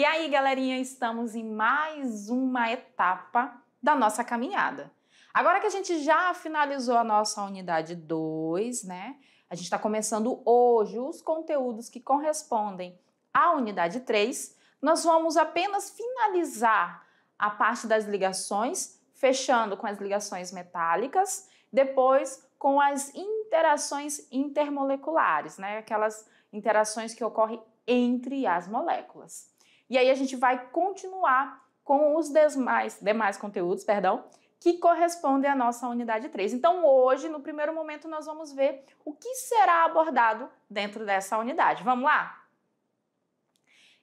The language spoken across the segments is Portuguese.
E aí, galerinha, estamos em mais uma etapa da nossa caminhada. Agora que a gente já finalizou a nossa unidade 2, né? A gente está começando hoje os conteúdos que correspondem à unidade 3. Nós vamos apenas finalizar a parte das ligações, fechando com as ligações metálicas, depois com as interações intermoleculares, né? Aquelas interações que ocorrem entre as moléculas. E aí a gente vai continuar com os demais, demais conteúdos, perdão, que correspondem à nossa unidade 3. Então, hoje, no primeiro momento, nós vamos ver o que será abordado dentro dessa unidade. Vamos lá?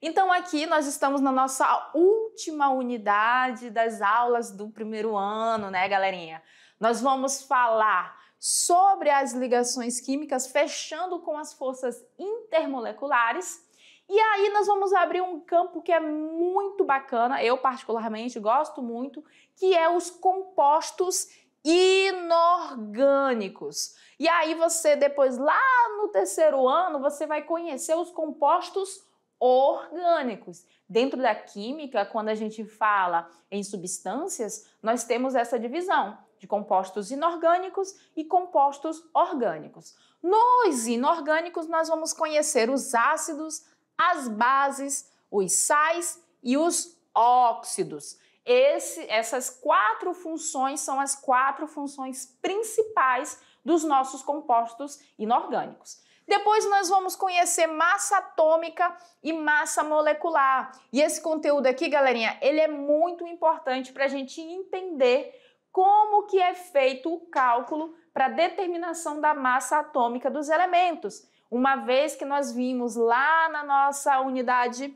Então, aqui nós estamos na nossa última unidade das aulas do primeiro ano, né, galerinha? Nós vamos falar sobre as ligações químicas, fechando com as forças intermoleculares. E aí nós vamos abrir um campo que é muito bacana, eu particularmente gosto muito, que é os compostos inorgânicos. E aí você depois lá no terceiro ano, você vai conhecer os compostos orgânicos. Dentro da química, quando a gente fala em substâncias, nós temos essa divisão de compostos inorgânicos e compostos orgânicos. Nos inorgânicos, nós vamos conhecer os ácidos, as bases, os sais e os óxidos. Esse, essas quatro funções são as quatro funções principais dos nossos compostos inorgânicos. Depois nós vamos conhecer massa atômica e massa molecular. E esse conteúdo aqui, galerinha, ele é muito importante para a gente entender como que é feito o cálculo para determinação da massa atômica dos elementos. Uma vez que nós vimos lá na nossa unidade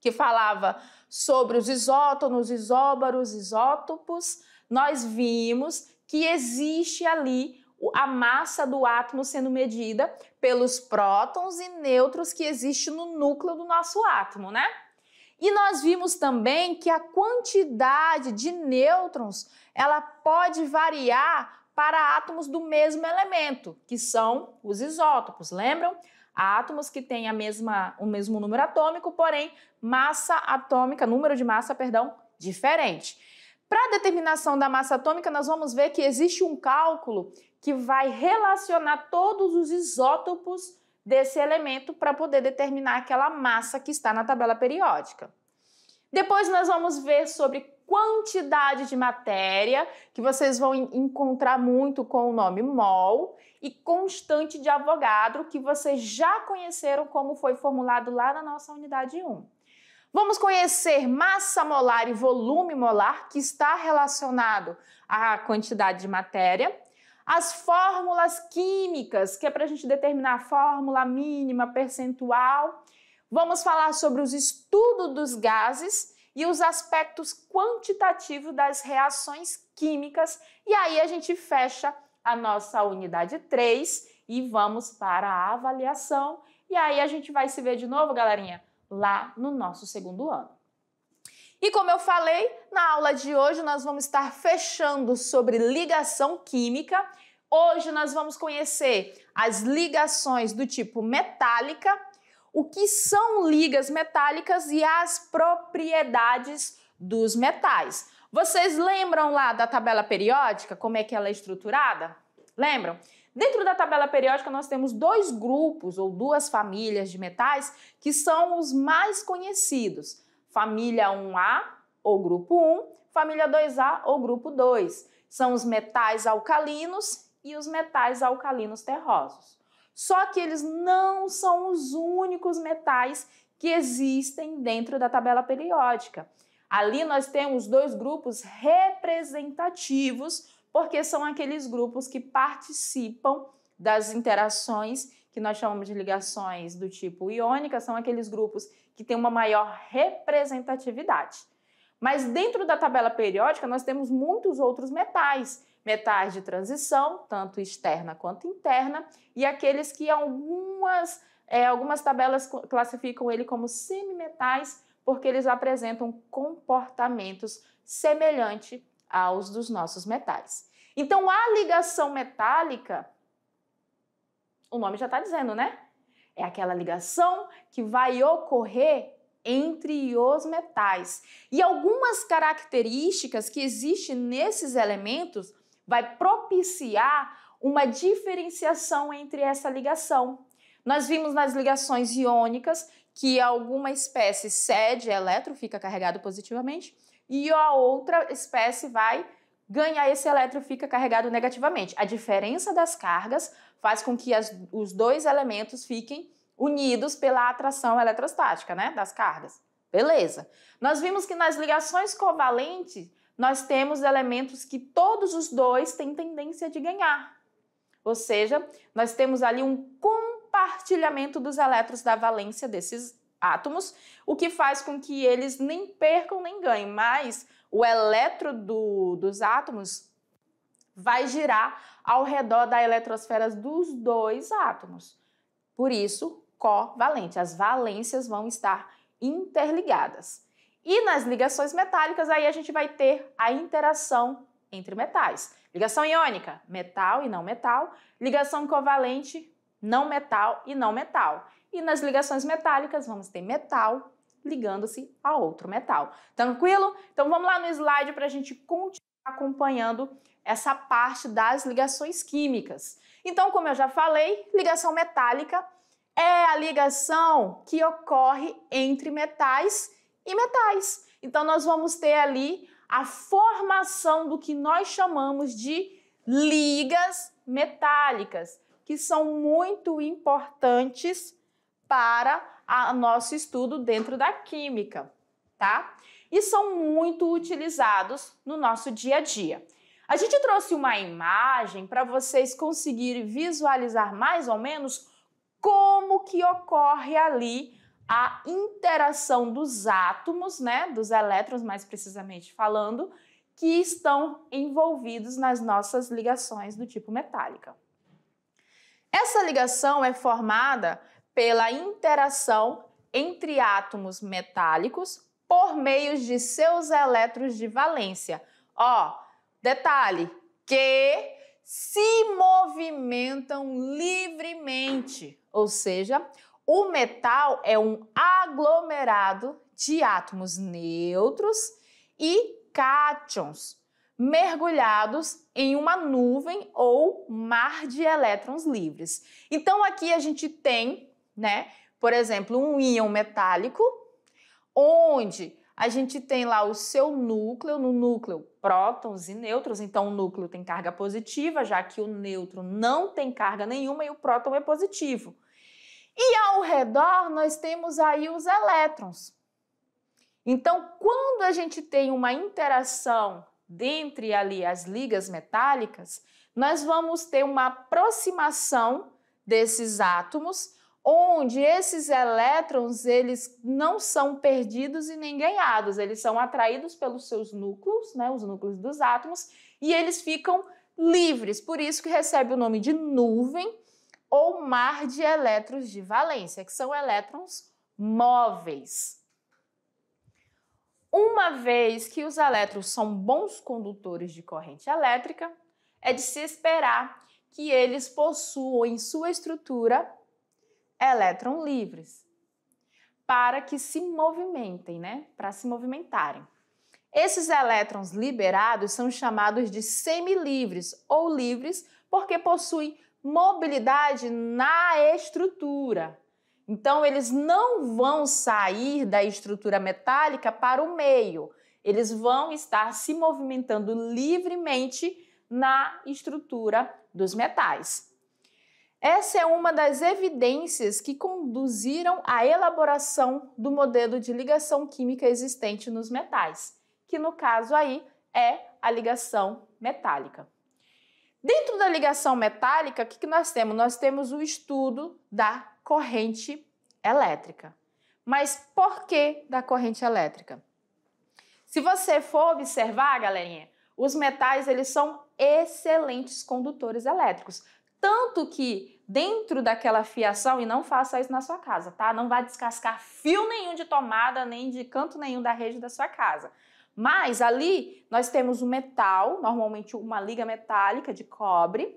que falava sobre os isótonos, isóbaros, isótopos, nós vimos que existe ali a massa do átomo sendo medida pelos prótons e nêutrons que existe no núcleo do nosso átomo, né? E nós vimos também que a quantidade de nêutrons ela pode variar para átomos do mesmo elemento, que são os isótopos. Lembram? Átomos que têm a mesma, o mesmo número atômico, porém massa atômica, número de massa, perdão, diferente. Para a determinação da massa atômica, nós vamos ver que existe um cálculo que vai relacionar todos os isótopos desse elemento para poder determinar aquela massa que está na tabela periódica. Depois nós vamos ver sobre quantidade de matéria, que vocês vão encontrar muito com o nome mol, e constante de Avogadro, que vocês já conheceram como foi formulado lá na nossa unidade 1. Vamos conhecer massa molar e volume molar, que está relacionado à quantidade de matéria as fórmulas químicas, que é para a gente determinar a fórmula mínima percentual. Vamos falar sobre os estudos dos gases e os aspectos quantitativos das reações químicas. E aí a gente fecha a nossa unidade 3 e vamos para a avaliação. E aí a gente vai se ver de novo, galerinha, lá no nosso segundo ano. E como eu falei, na aula de hoje nós vamos estar fechando sobre ligação química. Hoje nós vamos conhecer as ligações do tipo metálica, o que são ligas metálicas e as propriedades dos metais. Vocês lembram lá da tabela periódica, como é que ela é estruturada? Lembram? Dentro da tabela periódica, nós temos dois grupos ou duas famílias de metais que são os mais conhecidos família 1A ou grupo 1, família 2A ou grupo 2. São os metais alcalinos e os metais alcalinos terrosos. Só que eles não são os únicos metais que existem dentro da tabela periódica. Ali nós temos dois grupos representativos, porque são aqueles grupos que participam das interações que nós chamamos de ligações do tipo iônica, são aqueles grupos que têm uma maior representatividade. Mas dentro da tabela periódica nós temos muitos outros metais, metais de transição, tanto externa quanto interna, e aqueles que algumas, é, algumas tabelas classificam ele como semimetais, porque eles apresentam comportamentos semelhantes aos dos nossos metais. Então, a ligação metálica o nome já está dizendo, né? É aquela ligação que vai ocorrer entre os metais. E algumas características que existem nesses elementos vai propiciar uma diferenciação entre essa ligação. Nós vimos nas ligações iônicas que alguma espécie cede elétron, fica carregado positivamente, e a outra espécie vai ganhar esse elétron, fica carregado negativamente. A diferença das cargas faz com que as, os dois elementos fiquem unidos pela atração eletrostática, né, das cargas. Beleza. Nós vimos que nas ligações covalentes nós temos elementos que todos os dois têm tendência de ganhar. Ou seja, nós temos ali um compartilhamento dos elétrons da valência desses átomos, o que faz com que eles nem percam nem ganhem, mas o elétron do, dos átomos vai girar ao redor da eletrosfera dos dois átomos. Por isso, covalente. As valências vão estar interligadas. E nas ligações metálicas, aí a gente vai ter a interação entre metais. Ligação iônica, metal e não metal. Ligação covalente, não metal e não metal. E nas ligações metálicas, vamos ter metal ligando-se a outro metal. Tranquilo? Então vamos lá no slide para a gente continuar acompanhando essa parte das ligações químicas. Então, como eu já falei, ligação metálica é a ligação que ocorre entre metais e metais. Então, nós vamos ter ali a formação do que nós chamamos de ligas metálicas, que são muito importantes para o nosso estudo dentro da química, tá? E são muito utilizados no nosso dia a dia. A gente trouxe uma imagem para vocês conseguirem visualizar mais ou menos como que ocorre ali a interação dos átomos, né, dos elétrons mais precisamente falando, que estão envolvidos nas nossas ligações do tipo metálica. Essa ligação é formada pela interação entre átomos metálicos por meio de seus elétrons de valência. Ó, detalhe que se movimentam livremente, ou seja, o metal é um aglomerado de átomos neutros e cátions mergulhados em uma nuvem ou mar de elétrons livres. Então aqui a gente tem, né, por exemplo, um íon metálico, onde a gente tem lá o seu núcleo, no núcleo prótons e nêutrons, então o núcleo tem carga positiva, já que o nêutron não tem carga nenhuma e o próton é positivo. E ao redor nós temos aí os elétrons. Então, quando a gente tem uma interação dentre ali as ligas metálicas, nós vamos ter uma aproximação desses átomos, onde esses elétrons eles não são perdidos e nem ganhados, eles são atraídos pelos seus núcleos, né, os núcleos dos átomos, e eles ficam livres, por isso que recebe o nome de nuvem ou mar de elétrons de valência, que são elétrons móveis. Uma vez que os elétrons são bons condutores de corrente elétrica, é de se esperar que eles possuam em sua estrutura elétrons livres para que se movimentem, né? Para se movimentarem. Esses elétrons liberados são chamados de semilivres ou livres porque possuem mobilidade na estrutura. Então, eles não vão sair da estrutura metálica para o meio, eles vão estar se movimentando livremente na estrutura dos metais. Essa é uma das evidências que conduziram à elaboração do modelo de ligação química existente nos metais, que no caso aí é a ligação metálica. Dentro da ligação metálica, o que, nós temos? Nós temos o estudo da corrente elétrica. Mas por que da corrente elétrica? Se você for observar, galerinha, os metais eles são excelentes condutores elétricos. Tanto que dentro daquela fiação, e não faça isso na sua casa, tá? Não vai descascar fio nenhum de tomada, nem de canto nenhum da rede da sua casa. Mas ali nós temos o metal, normalmente uma liga metálica de cobre,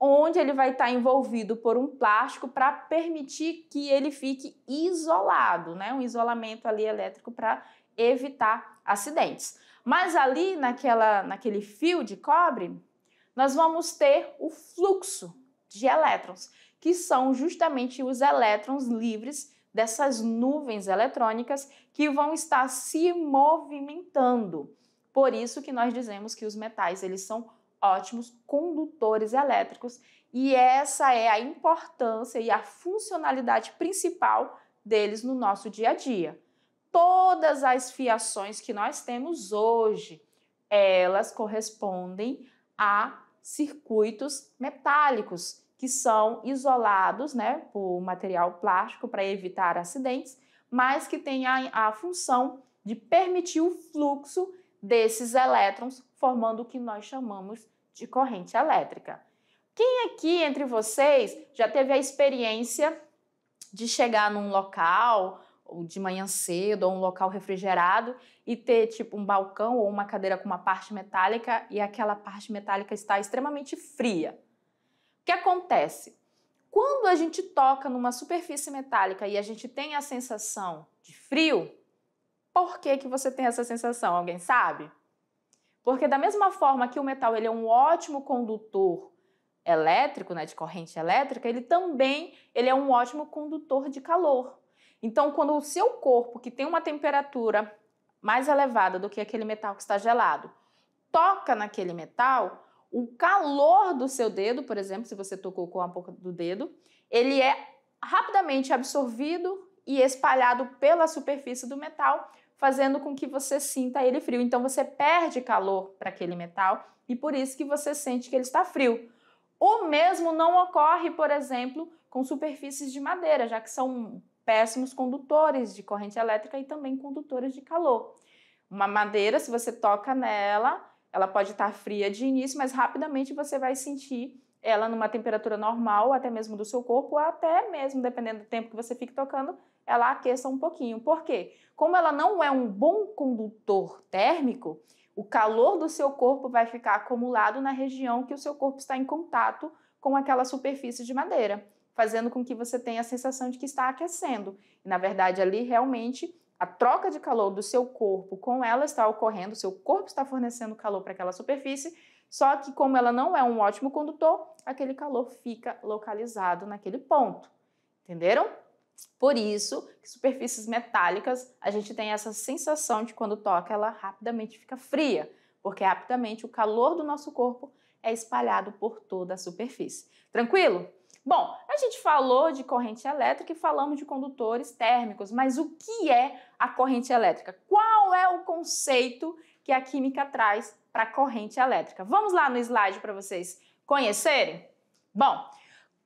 onde ele vai estar envolvido por um plástico para permitir que ele fique isolado, né? Um isolamento ali elétrico para evitar acidentes. Mas ali naquela, naquele fio de cobre, nós vamos ter o fluxo de elétrons, que são justamente os elétrons livres dessas nuvens eletrônicas que vão estar se movimentando. Por isso que nós dizemos que os metais eles são ótimos condutores elétricos e essa é a importância e a funcionalidade principal deles no nosso dia a dia. Todas as fiações que nós temos hoje, elas correspondem a circuitos metálicos que são isolados, né, por material plástico para evitar acidentes, mas que têm a, a função de permitir o fluxo desses elétrons, formando o que nós chamamos de corrente elétrica. Quem aqui entre vocês já teve a experiência de chegar num local ou de manhã cedo ou um local refrigerado e ter tipo um balcão ou uma cadeira com uma parte metálica e aquela parte metálica está extremamente fria? Que acontece? Quando a gente toca numa superfície metálica e a gente tem a sensação de frio, por que, que você tem essa sensação? Alguém sabe? Porque da mesma forma que o metal ele é um ótimo condutor elétrico, né, de corrente elétrica, ele também ele é um ótimo condutor de calor. Então, quando o seu corpo, que tem uma temperatura mais elevada do que aquele metal que está gelado, toca naquele metal, o calor do seu dedo, por exemplo, se você tocou com a boca do dedo, ele é rapidamente absorvido e espalhado pela superfície do metal, fazendo com que você sinta ele frio. Então você perde calor para aquele metal e por isso que você sente que ele está frio. O mesmo não ocorre, por exemplo, com superfícies de madeira, já que são péssimos condutores de corrente elétrica e também condutores de calor. Uma madeira, se você toca nela, ela pode estar fria de início, mas rapidamente você vai sentir ela numa temperatura normal, até mesmo do seu corpo, ou até mesmo, dependendo do tempo que você fique tocando, ela aqueça um pouquinho. Por quê? Como ela não é um bom condutor térmico, o calor do seu corpo vai ficar acumulado na região que o seu corpo está em contato com aquela superfície de madeira, fazendo com que você tenha a sensação de que está aquecendo. E, na verdade, ali realmente a troca de calor do seu corpo com ela está ocorrendo, seu corpo está fornecendo calor para aquela superfície, só que como ela não é um ótimo condutor, aquele calor fica localizado naquele ponto. Entenderam? Por isso, que superfícies metálicas, a gente tem essa sensação de quando toca, ela rapidamente fica fria, porque rapidamente o calor do nosso corpo é espalhado por toda a superfície. Tranquilo? Bom, a gente falou de corrente elétrica e falamos de condutores térmicos, mas o que é a corrente elétrica? Qual é o conceito que a química traz para a corrente elétrica? Vamos lá no slide para vocês conhecerem? Bom,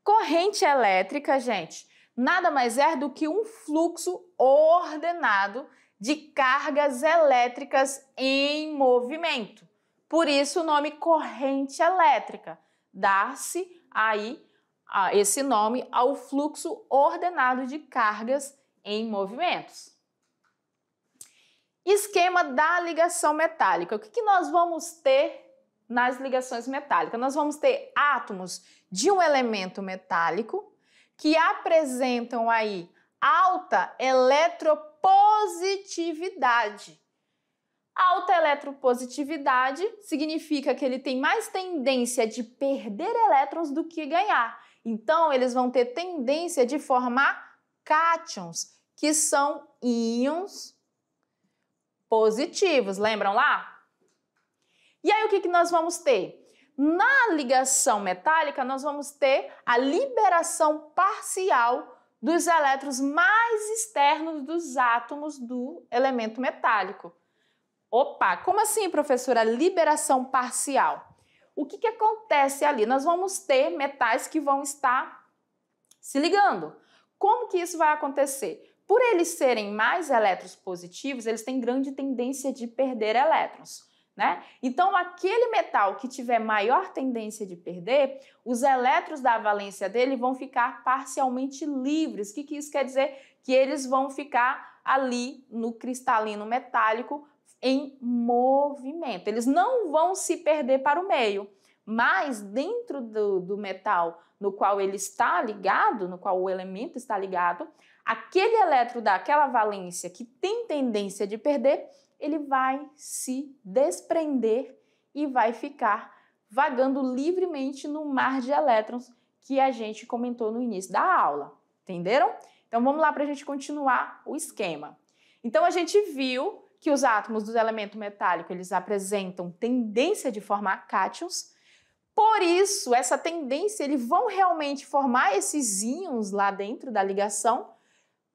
corrente elétrica, gente, nada mais é do que um fluxo ordenado de cargas elétricas em movimento. Por isso o nome corrente elétrica. Dá-se aí ah, esse nome ao fluxo ordenado de cargas em movimentos. Esquema da ligação metálica. O que, que nós vamos ter nas ligações metálicas? Nós vamos ter átomos de um elemento metálico que apresentam aí alta eletropositividade. Alta eletropositividade significa que ele tem mais tendência de perder elétrons do que ganhar. Então, eles vão ter tendência de formar cátions, que são íons positivos. Lembram lá? E aí, o que, que nós vamos ter? Na ligação metálica, nós vamos ter a liberação parcial dos elétrons mais externos dos átomos do elemento metálico. Opa, como assim, professora? Liberação parcial. O que, que acontece ali? Nós vamos ter metais que vão estar se ligando. Como que isso vai acontecer? Por eles serem mais elétrons positivos, eles têm grande tendência de perder elétrons. Né? Então, aquele metal que tiver maior tendência de perder, os elétrons da valência dele vão ficar parcialmente livres. O que, que isso quer dizer? Que eles vão ficar ali no cristalino metálico em movimento. Eles não vão se perder para o meio, mas dentro do, do metal no qual ele está ligado, no qual o elemento está ligado, aquele elétron daquela valência que tem tendência de perder, ele vai se desprender e vai ficar vagando livremente no mar de elétrons que a gente comentou no início da aula. Entenderam? Então vamos lá para a gente continuar o esquema. Então a gente viu que os átomos do elemento metálico eles apresentam tendência de formar cátions. Por isso, essa tendência, eles vão realmente formar esses íons lá dentro da ligação.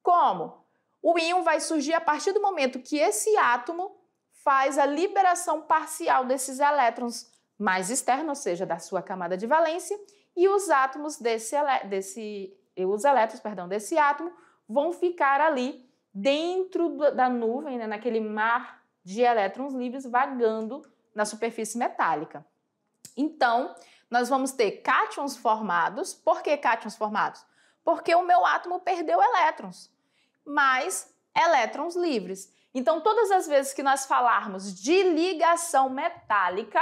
Como? O íon vai surgir a partir do momento que esse átomo faz a liberação parcial desses elétrons mais externos, ou seja, da sua camada de valência, e os átomos desse, desse os elétrons, perdão, desse átomo vão ficar ali dentro da nuvem, né, naquele mar de elétrons livres vagando na superfície metálica. Então, nós vamos ter cátions formados. Por que cátions formados? Porque o meu átomo perdeu elétrons, mas elétrons livres. Então, todas as vezes que nós falarmos de ligação metálica,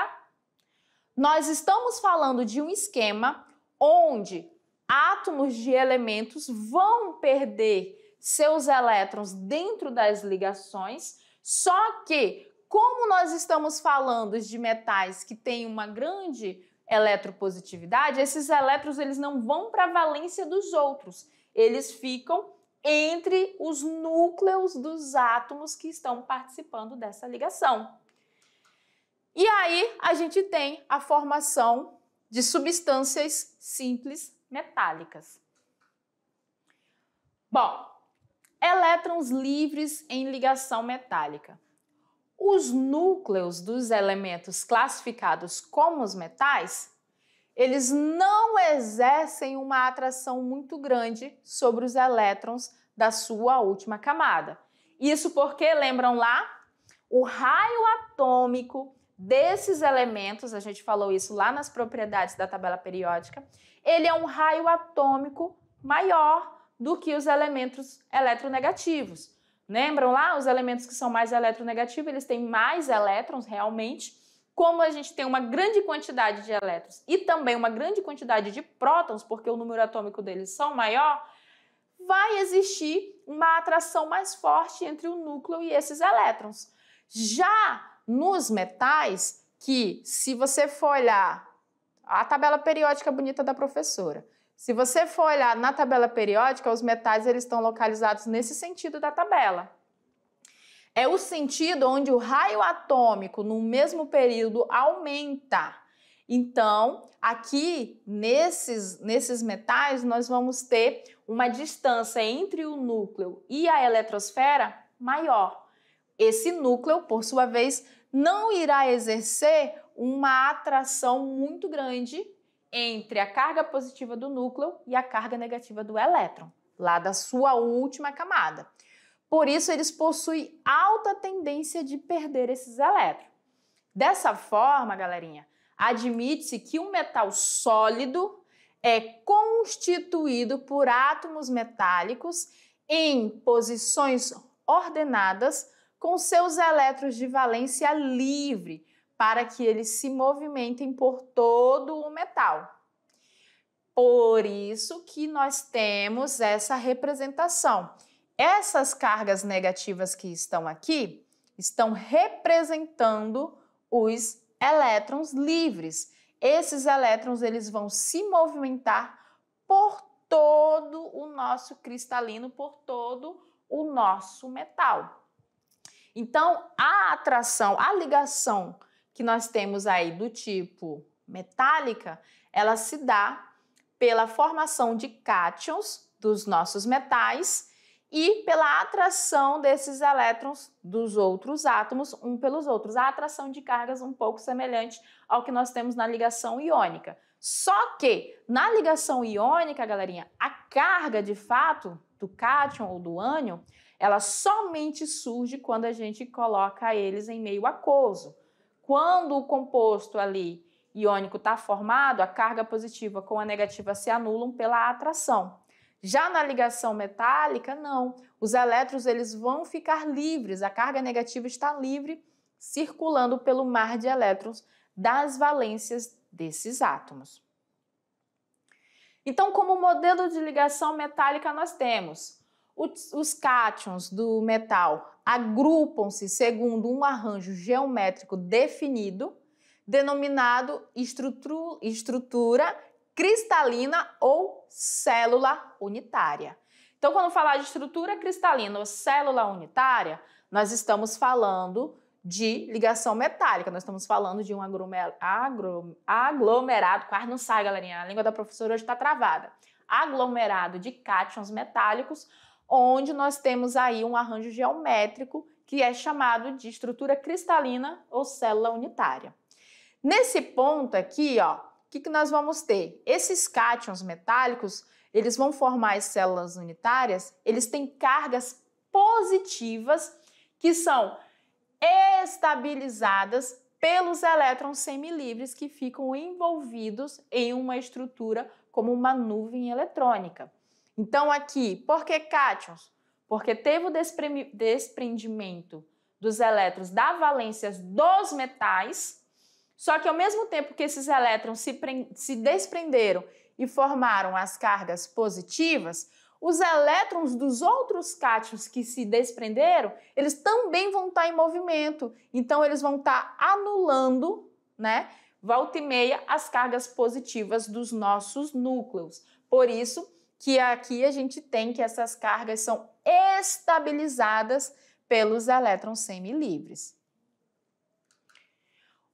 nós estamos falando de um esquema onde átomos de elementos vão perder seus elétrons dentro das ligações, só que, como nós estamos falando de metais que têm uma grande eletropositividade, esses elétrons eles não vão para a valência dos outros, eles ficam entre os núcleos dos átomos que estão participando dessa ligação. E aí a gente tem a formação de substâncias simples metálicas. Bom, elétrons livres em ligação metálica. Os núcleos dos elementos classificados como os metais, eles não exercem uma atração muito grande sobre os elétrons da sua última camada. Isso porque, lembram lá, o raio atômico desses elementos, a gente falou isso lá nas propriedades da tabela periódica, ele é um raio atômico maior do que os elementos eletronegativos. Lembram lá? Os elementos que são mais eletronegativos, eles têm mais elétrons realmente. Como a gente tem uma grande quantidade de elétrons e também uma grande quantidade de prótons, porque o número atômico deles são maior, vai existir uma atração mais forte entre o núcleo e esses elétrons. Já nos metais, que se você for olhar a tabela periódica bonita da professora. Se você for olhar na tabela periódica, os metais eles estão localizados nesse sentido da tabela. É o sentido onde o raio atômico no mesmo período aumenta. Então, aqui nesses, nesses metais, nós vamos ter uma distância entre o núcleo e a eletrosfera maior. Esse núcleo, por sua vez, não irá exercer uma atração muito grande entre a carga positiva do núcleo e a carga negativa do elétron, lá da sua última camada. Por isso, eles possuem alta tendência de perder esses elétrons. Dessa forma, galerinha, admite-se que um metal sólido é constituído por átomos metálicos em posições ordenadas com seus elétrons de valência livre, para que eles se movimentem por todo o metal. Por isso que nós temos essa representação. Essas cargas negativas que estão aqui estão representando os elétrons livres. Esses elétrons eles vão se movimentar por todo o nosso cristalino, por todo o nosso metal. Então, a atração, a ligação que nós temos aí do tipo metálica, ela se dá pela formação de cátions dos nossos metais e pela atração desses elétrons dos outros átomos um pelos outros. A atração de cargas um pouco semelhante ao que nós temos na ligação iônica. Só que na ligação iônica, galerinha, a carga de fato do cátion ou do ânion, ela somente surge quando a gente coloca eles em meio aquoso. Quando o composto ali iônico está formado, a carga positiva com a negativa se anulam pela atração. Já na ligação metálica, não. Os elétrons eles vão ficar livres, a carga negativa está livre, circulando pelo mar de elétrons das valências desses átomos. Então, como modelo de ligação metálica, nós temos os, cátions do metal agrupam-se segundo um arranjo geométrico definido, denominado estrutura, cristalina ou célula unitária. Então, quando falar de estrutura cristalina ou célula unitária, nós estamos falando de ligação metálica, nós estamos falando de um aglomerado, quase não sai, galerinha, a língua da professora hoje está travada. Aglomerado de cátions metálicos, onde nós temos aí um arranjo geométrico que é chamado de estrutura cristalina ou célula unitária. Nesse ponto aqui, ó, o que, que nós vamos ter? Esses cátions metálicos, eles vão formar as células unitárias, eles têm cargas positivas que são estabilizadas pelos elétrons semilivres que ficam envolvidos em uma estrutura como uma nuvem eletrônica. Então, aqui, por que cátions? Porque teve o desprendimento dos elétrons da valências dos metais, só que ao mesmo tempo que esses elétrons se, se desprenderam e formaram as cargas positivas, os elétrons dos outros cátions que se desprenderam, eles também vão estar em movimento. Então, eles vão estar anulando, né, volta e meia, as cargas positivas dos nossos núcleos. Por isso que aqui a gente tem que essas cargas são estabilizadas pelos elétrons semilivres.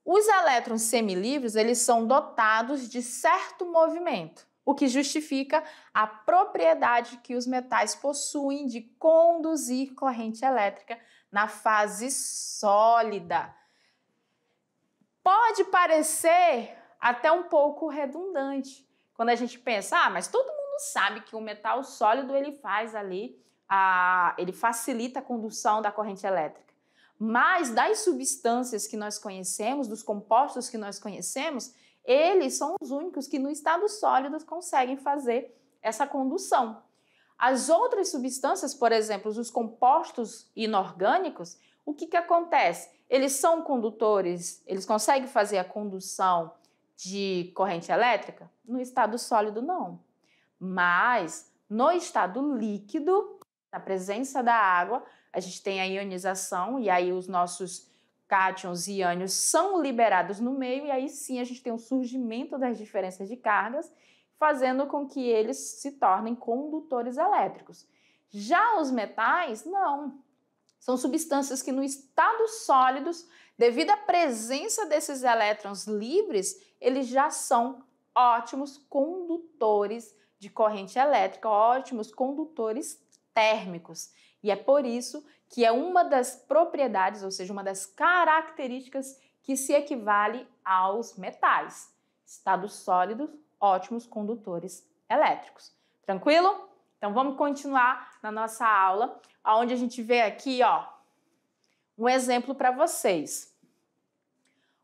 Os elétrons semilivres, eles são dotados de certo movimento o que justifica a propriedade que os metais possuem de conduzir corrente elétrica na fase sólida. Pode parecer até um pouco redundante quando a gente pensa, ah, mas todo mundo sabe que o metal sólido ele faz ali, a, ele facilita a condução da corrente elétrica. Mas das substâncias que nós conhecemos, dos compostos que nós conhecemos, eles são os únicos que no estado sólido conseguem fazer essa condução. As outras substâncias, por exemplo, os compostos inorgânicos, o que, que acontece? Eles são condutores, eles conseguem fazer a condução de corrente elétrica? No estado sólido, não. Mas no estado líquido, na presença da água, a gente tem a ionização e aí os nossos cátions e ânions são liberados no meio, e aí sim a gente tem o surgimento das diferenças de cargas, fazendo com que eles se tornem condutores elétricos. Já os metais, não. São substâncias que, no estado sólidos, devido à presença desses elétrons livres, eles já são ótimos condutores de corrente elétrica, ótimos condutores térmicos. E é por isso que é uma das propriedades, ou seja, uma das características que se equivale aos metais. Estados sólidos, ótimos condutores elétricos. Tranquilo? Então vamos continuar na nossa aula, onde a gente vê aqui, ó, um exemplo para vocês.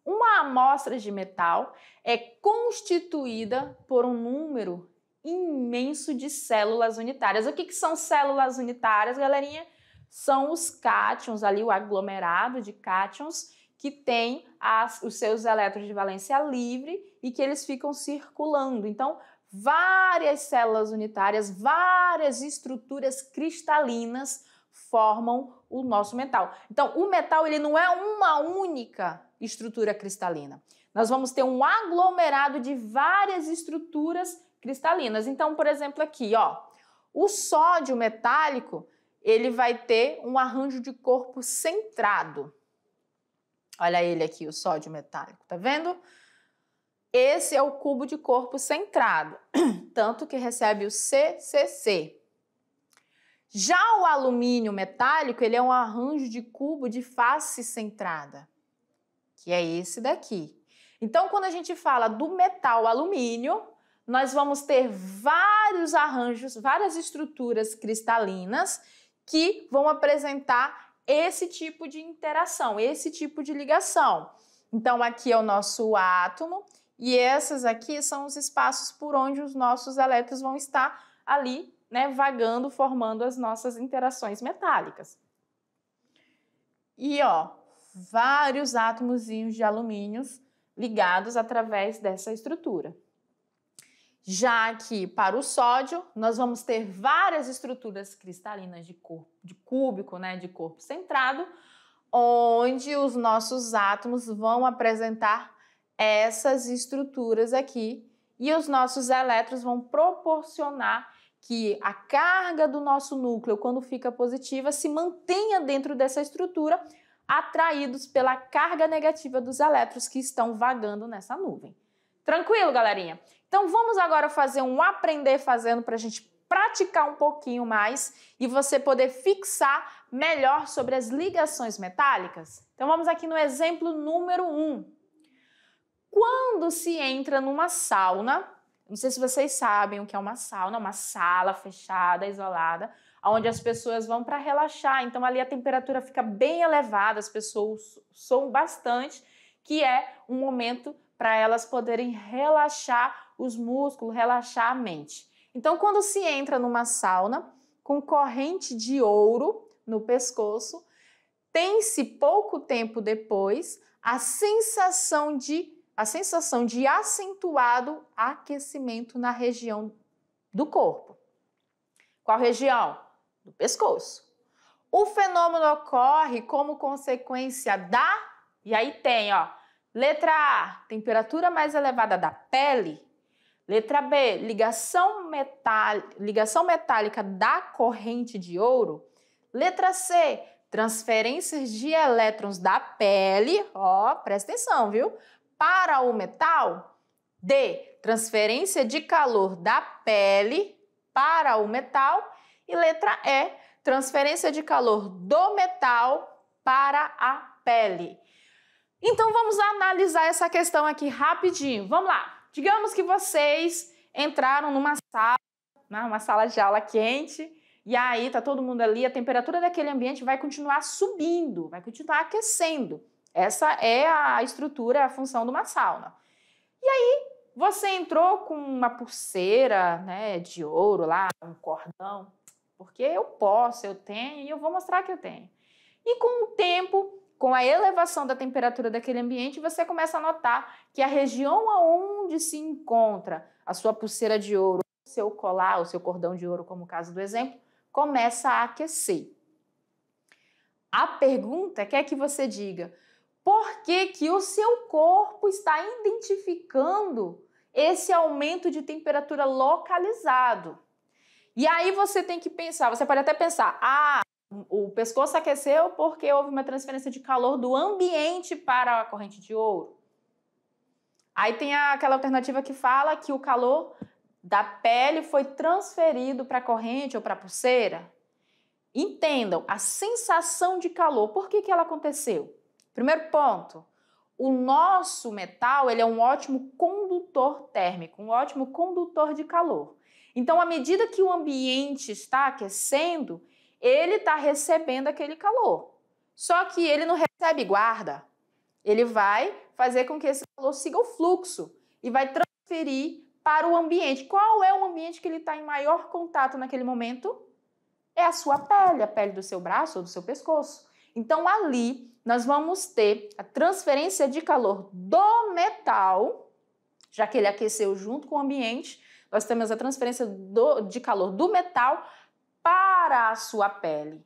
Uma amostra de metal é constituída por um número imenso de células unitárias. O que, que são células unitárias, galerinha? são os cátions, ali o aglomerado de cátions, que tem as, os seus elétrons de valência livre e que eles ficam circulando. Então, várias células unitárias, várias estruturas cristalinas formam o nosso metal. Então, o metal ele não é uma única estrutura cristalina. Nós vamos ter um aglomerado de várias estruturas cristalinas. Então, por exemplo, aqui, ó, o sódio metálico, ele vai ter um arranjo de corpo centrado. Olha ele aqui, o sódio metálico, tá vendo? Esse é o cubo de corpo centrado, tanto que recebe o CCC. Já o alumínio metálico, ele é um arranjo de cubo de face centrada, que é esse daqui. Então, quando a gente fala do metal alumínio, nós vamos ter vários arranjos, várias estruturas cristalinas que vão apresentar esse tipo de interação, esse tipo de ligação. Então, aqui é o nosso átomo e essas aqui são os espaços por onde os nossos elétrons vão estar ali, né, vagando, formando as nossas interações metálicas. E ó, vários átomos de alumínio ligados através dessa estrutura. Já que para o sódio, nós vamos ter várias estruturas cristalinas de corpo, de cúbico, né, de corpo centrado, onde os nossos átomos vão apresentar essas estruturas aqui e os nossos elétrons vão proporcionar que a carga do nosso núcleo, quando fica positiva, se mantenha dentro dessa estrutura, atraídos pela carga negativa dos elétrons que estão vagando nessa nuvem. Tranquilo, galerinha? Então vamos agora fazer um aprender fazendo para a gente praticar um pouquinho mais e você poder fixar melhor sobre as ligações metálicas? Então vamos aqui no exemplo número 1. Um. Quando se entra numa sauna, não sei se vocês sabem o que é uma sauna, uma sala fechada, isolada, onde as pessoas vão para relaxar. Então ali a temperatura fica bem elevada, as pessoas soam bastante, que é um momento para elas poderem relaxar os músculos, relaxar a mente. Então, quando se entra numa sauna com corrente de ouro no pescoço, tem-se pouco tempo depois a sensação de a sensação de acentuado aquecimento na região do corpo. Qual região? Do pescoço. O fenômeno ocorre como consequência da e aí tem, ó, Letra A, temperatura mais elevada da pele. Letra B, ligação, metal, ligação metálica da corrente de ouro. Letra C, transferências de elétrons da pele, ó, presta atenção, viu? Para o metal. D, transferência de calor da pele para o metal. E letra E, transferência de calor do metal para a pele. Então vamos analisar essa questão aqui rapidinho. Vamos lá. Digamos que vocês entraram numa sala, né, uma sala de aula quente, e aí tá todo mundo ali, a temperatura daquele ambiente vai continuar subindo, vai continuar aquecendo. Essa é a estrutura, a função de uma sauna. E aí você entrou com uma pulseira, né, de ouro lá, um cordão, porque eu posso, eu tenho e eu vou mostrar que eu tenho. E com o tempo com a elevação da temperatura daquele ambiente, você começa a notar que a região aonde se encontra a sua pulseira de ouro, o seu colar, o seu cordão de ouro, como o caso do exemplo, começa a aquecer. A pergunta quer que você diga: por que, que o seu corpo está identificando esse aumento de temperatura localizado? E aí você tem que pensar, você pode até pensar, ah, o pescoço aqueceu porque houve uma transferência de calor do ambiente para a corrente de ouro. Aí tem aquela alternativa que fala que o calor da pele foi transferido para a corrente ou para a pulseira. Entendam, a sensação de calor, por que, que ela aconteceu? Primeiro ponto, o nosso metal ele é um ótimo condutor térmico, um ótimo condutor de calor. Então, à medida que o ambiente está aquecendo, ele está recebendo aquele calor. Só que ele não recebe guarda. Ele vai fazer com que esse calor siga o fluxo e vai transferir para o ambiente. Qual é o ambiente que ele está em maior contato naquele momento? É a sua pele, a pele do seu braço ou do seu pescoço. Então ali nós vamos ter a transferência de calor do metal, já que ele aqueceu junto com o ambiente, nós temos a transferência do, de calor do metal para a sua pele.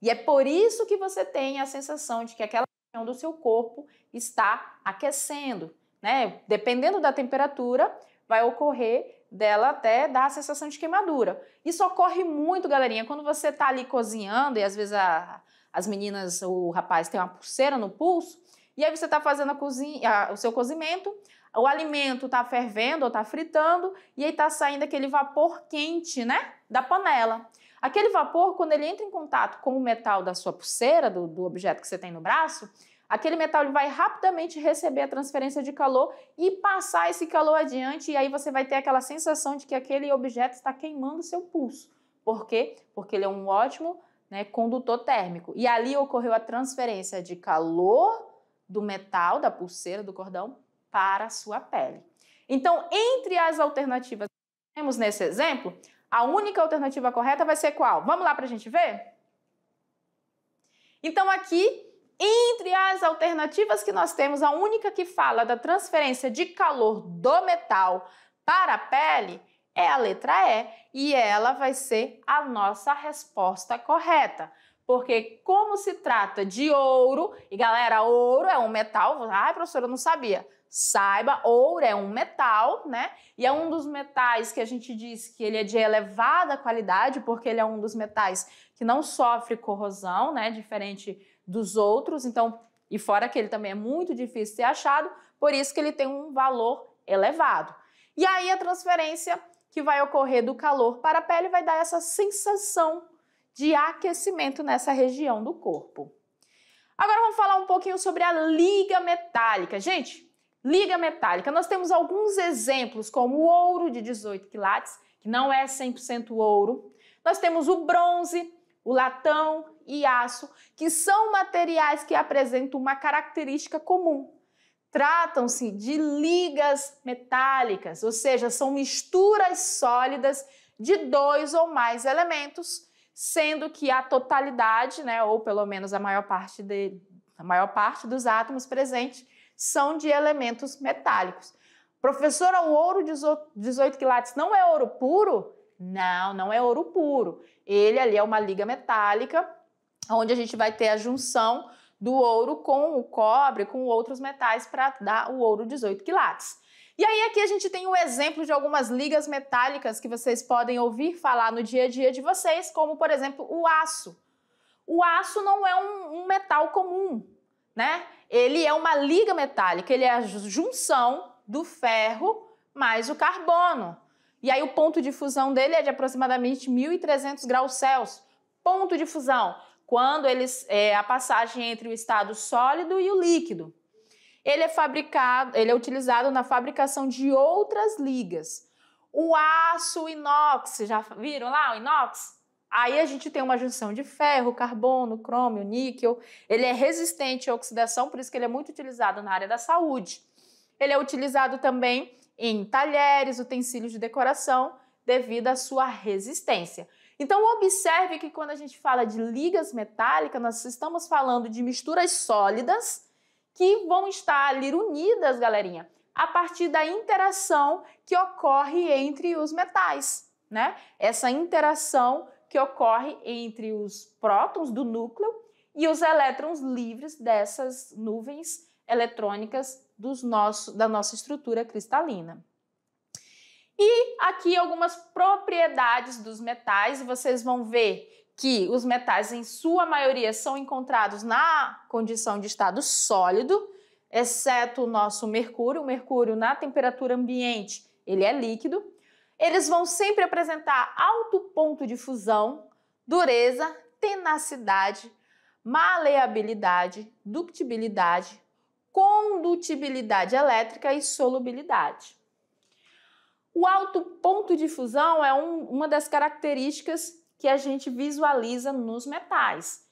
E é por isso que você tem a sensação de que aquela região do seu corpo está aquecendo, né? Dependendo da temperatura, vai ocorrer dela até dar a sensação de queimadura. Isso ocorre muito, galerinha, quando você está ali cozinhando e às vezes a, as meninas, o rapaz tem uma pulseira no pulso, e aí você está fazendo a cozinha, a, o seu cozimento, o alimento está fervendo ou está fritando, e aí está saindo aquele vapor quente, né, da panela. Aquele vapor, quando ele entra em contato com o metal da sua pulseira, do, do objeto que você tem no braço, aquele metal ele vai rapidamente receber a transferência de calor e passar esse calor adiante, e aí você vai ter aquela sensação de que aquele objeto está queimando seu pulso. Por quê? Porque ele é um ótimo né, condutor térmico. E ali ocorreu a transferência de calor do metal, da pulseira, do cordão, para a sua pele. Então, entre as alternativas que temos nesse exemplo, a única alternativa correta vai ser qual? Vamos lá para a gente ver? Então, aqui Entre as alternativas que nós temos, a única que fala da transferência de calor do metal para a pele é a letra E e ela vai ser a nossa resposta correta. Porque como se trata de ouro, e galera, ouro é um metal, ai professora, eu não sabia. Saiba, ouro é um metal, né? E é um dos metais que a gente diz que ele é de elevada qualidade, porque ele é um dos metais que não sofre corrosão, né? Diferente dos outros. Então, e fora que ele também é muito difícil de ser achado, por isso que ele tem um valor elevado. E aí a transferência que vai ocorrer do calor para a pele vai dar essa sensação de aquecimento nessa região do corpo. Agora vamos falar um pouquinho sobre a liga metálica. Gente, liga metálica, nós temos alguns exemplos, como o ouro de 18 quilates, que não é 100% ouro. Nós temos o bronze, o latão e aço, que são materiais que apresentam uma característica comum. Tratam-se de ligas metálicas, ou seja, são misturas sólidas de dois ou mais elementos, sendo que a totalidade, né, ou pelo menos a maior parte, de, a maior parte dos átomos presentes, são de elementos metálicos. Professora, o ouro de 18 quilates não é ouro puro? Não, não é ouro puro. Ele ali é uma liga metálica, onde a gente vai ter a junção do ouro com o cobre, com outros metais para dar o ouro 18 quilates. E aí aqui a gente tem um exemplo de algumas ligas metálicas que vocês podem ouvir falar no dia a dia de vocês, como por exemplo o aço. O aço não é um, um metal comum, né? Ele é uma liga metálica, ele é a junção do ferro mais o carbono. E aí o ponto de fusão dele é de aproximadamente 1.300 graus Celsius. Ponto de fusão, quando eles é a passagem entre o estado sólido e o líquido. Ele é fabricado, ele é utilizado na fabricação de outras ligas. O aço inox, já viram lá o inox? Aí a gente tem uma junção de ferro, carbono, crômio, níquel. Ele é resistente à oxidação, por isso que ele é muito utilizado na área da saúde. Ele é utilizado também em talheres, utensílios de decoração, devido à sua resistência. Então, observe que quando a gente fala de ligas metálicas, nós estamos falando de misturas sólidas que vão estar ali unidas, galerinha, a partir da interação que ocorre entre os metais, né? Essa interação que ocorre entre os prótons do núcleo e os elétrons livres dessas nuvens eletrônicas nosso, da nossa estrutura cristalina. E aqui algumas propriedades dos metais, vocês vão ver que os metais, em sua maioria, são encontrados na condição de estado sólido, exceto o nosso mercúrio. O mercúrio, na temperatura ambiente, ele é líquido. Eles vão sempre apresentar alto ponto de fusão, dureza, tenacidade, maleabilidade, ductibilidade, condutibilidade elétrica e solubilidade. O alto ponto de fusão é um, uma das características que a gente visualiza nos metais.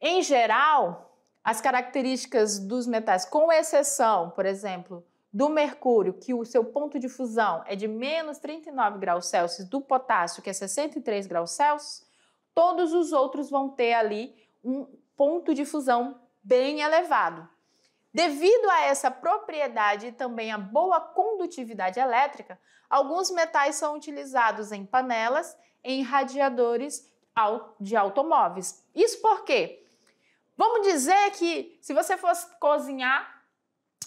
Em geral, as características dos metais, com exceção, por exemplo, do mercúrio, que o seu ponto de fusão é de menos 39 graus Celsius, do potássio, que é 63 graus Celsius, todos os outros vão ter ali um ponto de fusão bem elevado. Devido a essa propriedade e também a boa condutividade elétrica, alguns metais são utilizados em panelas em radiadores de automóveis. Isso por quê? Vamos dizer que se você fosse cozinhar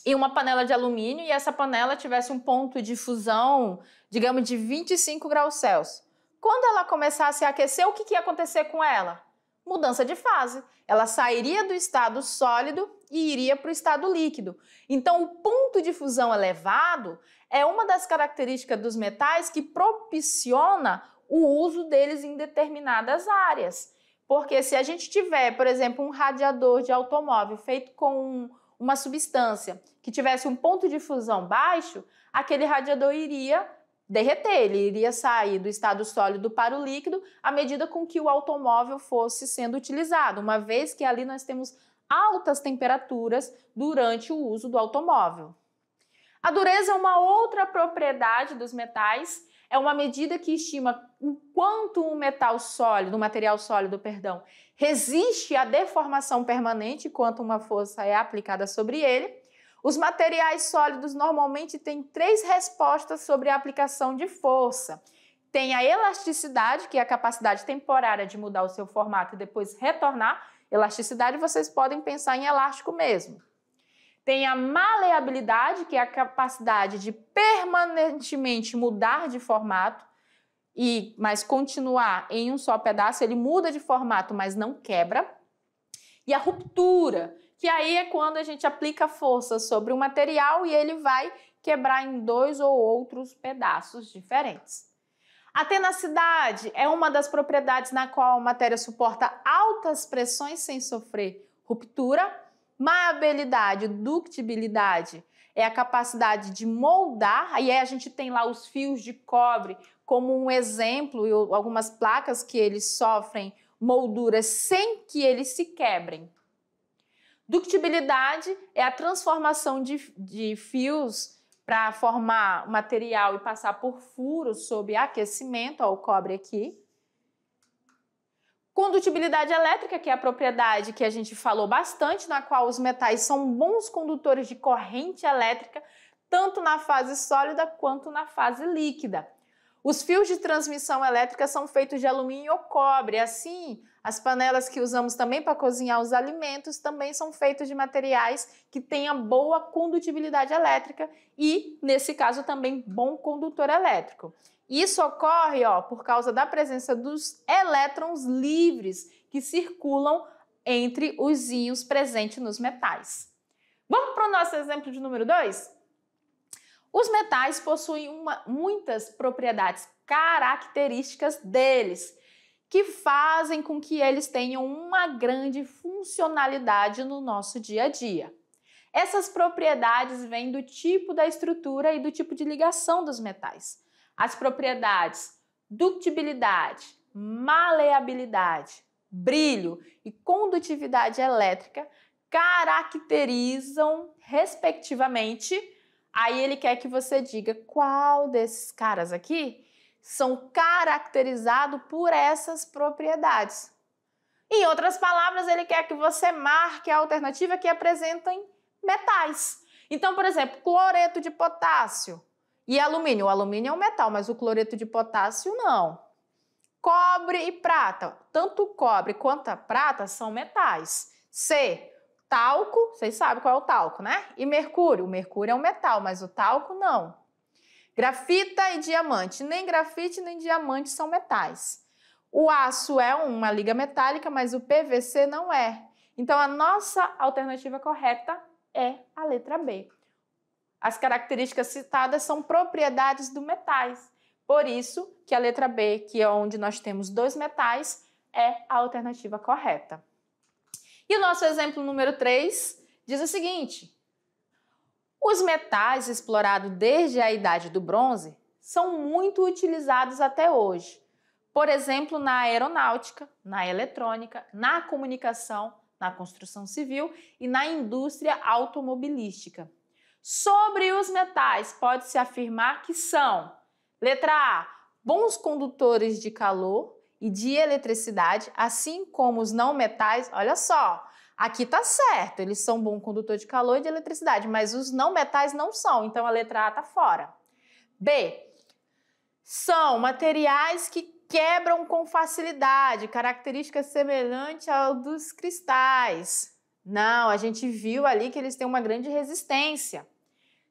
em uma panela de alumínio e essa panela tivesse um ponto de fusão, digamos, de 25 graus Celsius. Quando ela começasse a aquecer, o que, que ia acontecer com ela? Mudança de fase. Ela sairia do estado sólido e iria para o estado líquido. Então, o ponto de fusão elevado é uma das características dos metais que propiciona o uso deles em determinadas áreas. Porque se a gente tiver, por exemplo, um radiador de automóvel feito com uma substância que tivesse um ponto de fusão baixo, aquele radiador iria derreter, ele iria sair do estado sólido para o líquido à medida com que o automóvel fosse sendo utilizado, uma vez que ali nós temos altas temperaturas durante o uso do automóvel. A dureza é uma outra propriedade dos metais, é uma medida que estima o quanto um metal sólido, um material sólido, perdão, resiste à deformação permanente quanto uma força é aplicada sobre ele. Os materiais sólidos normalmente têm três respostas sobre a aplicação de força. Tem a elasticidade, que é a capacidade temporária de mudar o seu formato e depois retornar. Elasticidade vocês podem pensar em elástico mesmo. Tem a maleabilidade, que é a capacidade de permanentemente mudar de formato e mas continuar em um só pedaço, ele muda de formato, mas não quebra. E a ruptura, que aí é quando a gente aplica força sobre o material e ele vai quebrar em dois ou outros pedaços diferentes. A tenacidade é uma das propriedades na qual a matéria suporta altas pressões sem sofrer ruptura. Maleabilidade, ductibilidade é a capacidade de moldar, aí a gente tem lá os fios de cobre como um exemplo e algumas placas que eles sofrem molduras sem que eles se quebrem. Ductibilidade é a transformação de, de fios para formar material e passar por furos sob aquecimento, ó, o cobre aqui. Condutibilidade elétrica, que é a propriedade que a gente falou bastante, na qual os metais são bons condutores de corrente elétrica, tanto na fase sólida quanto na fase líquida. Os fios de transmissão elétrica são feitos de alumínio ou cobre. Assim, as panelas que usamos também para cozinhar os alimentos também são feitas de materiais que tenham boa condutibilidade elétrica e, nesse caso, também bom condutor elétrico. Isso ocorre ó, por causa da presença dos elétrons livres que circulam entre os íons presentes nos metais. Vamos para o nosso exemplo de número 2? Os metais possuem uma, muitas propriedades características deles, que fazem com que eles tenham uma grande funcionalidade no nosso dia a dia. Essas propriedades vêm do tipo da estrutura e do tipo de ligação dos metais. As propriedades ductibilidade, maleabilidade, brilho e condutividade elétrica caracterizam, respectivamente, Aí ele quer que você diga qual desses caras aqui são caracterizados por essas propriedades. Em outras palavras, ele quer que você marque a alternativa que apresentem metais. Então, por exemplo, cloreto de potássio e alumínio. O alumínio é um metal, mas o cloreto de potássio não. Cobre e prata. Tanto cobre quanto a prata são metais. C. Talco, vocês sabem qual é o talco, né? E mercúrio. O mercúrio é um metal, mas o talco não. Grafita e diamante. Nem grafite nem diamante são metais. O aço é uma liga metálica, mas o PVC não é. Então a nossa alternativa correta é a letra B. As características citadas são propriedades do metais. Por isso que a letra B, que é onde nós temos dois metais, é a alternativa correta. E o nosso exemplo número 3 diz o seguinte: os metais explorados desde a idade do bronze são muito utilizados até hoje. Por exemplo, na aeronáutica, na eletrônica, na comunicação, na construção civil e na indústria automobilística. Sobre os metais, pode-se afirmar que são: letra A, bons condutores de calor, e de eletricidade, assim como os não metais, olha só, aqui tá certo, eles são bom condutor de calor e de eletricidade, mas os não metais não são, então a letra A tá fora. B. São materiais que quebram com facilidade, característica semelhante ao dos cristais. Não, a gente viu ali que eles têm uma grande resistência.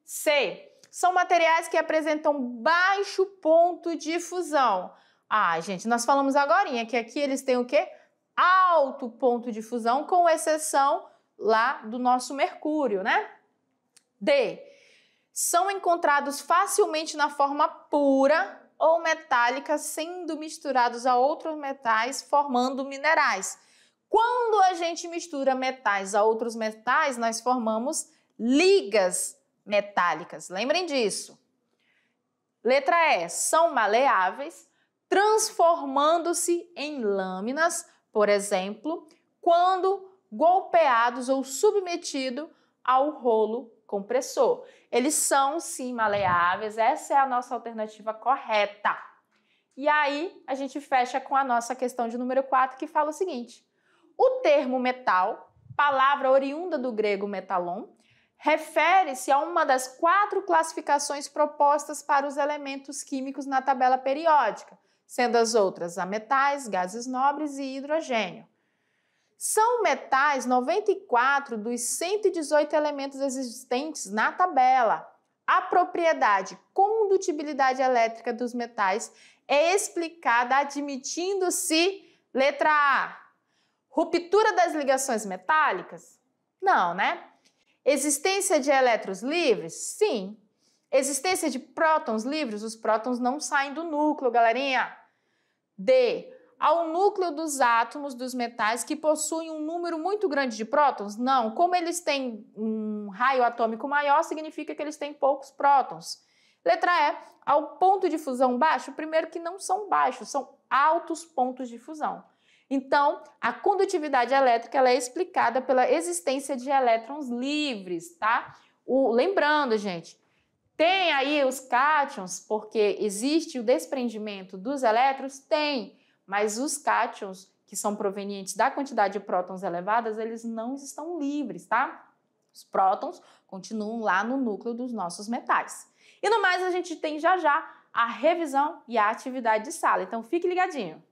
C. São materiais que apresentam baixo ponto de fusão. Ah, gente, nós falamos agora que aqui eles têm o quê? Alto ponto de fusão, com exceção lá do nosso mercúrio, né? D. São encontrados facilmente na forma pura ou metálica, sendo misturados a outros metais, formando minerais. Quando a gente mistura metais a outros metais, nós formamos ligas metálicas. Lembrem disso. Letra E. São maleáveis, transformando-se em lâminas, por exemplo, quando golpeados ou submetido ao rolo compressor. Eles são sim maleáveis, essa é a nossa alternativa correta. E aí a gente fecha com a nossa questão de número 4, que fala o seguinte: o termo metal, palavra oriunda do grego metalon, refere-se a uma das quatro classificações propostas para os elementos químicos na tabela periódica, sendo as outras a metais, gases nobres e hidrogênio. São metais 94 dos 118 elementos existentes na tabela. A propriedade condutibilidade elétrica dos metais é explicada admitindo-se letra A. Ruptura das ligações metálicas? Não, né? Existência de elétrons livres? Sim. Existência de prótons livres? Os prótons não saem do núcleo, galerinha. D ao núcleo dos átomos dos metais que possuem um número muito grande de prótons? Não. Como eles têm um raio atômico maior, significa que eles têm poucos prótons. Letra E, ao ponto de fusão baixo, primeiro que não são baixos, são altos pontos de fusão. Então, a condutividade elétrica ela é explicada pela existência de elétrons livres, tá? O, lembrando, gente, tem aí os cátions, porque existe o desprendimento dos elétrons? Tem. Mas os cátions, que são provenientes da quantidade de prótons elevadas, eles não estão livres, tá? Os prótons continuam lá no núcleo dos nossos metais. E no mais, a gente tem já já a revisão e a atividade de sala. Então, fique ligadinho.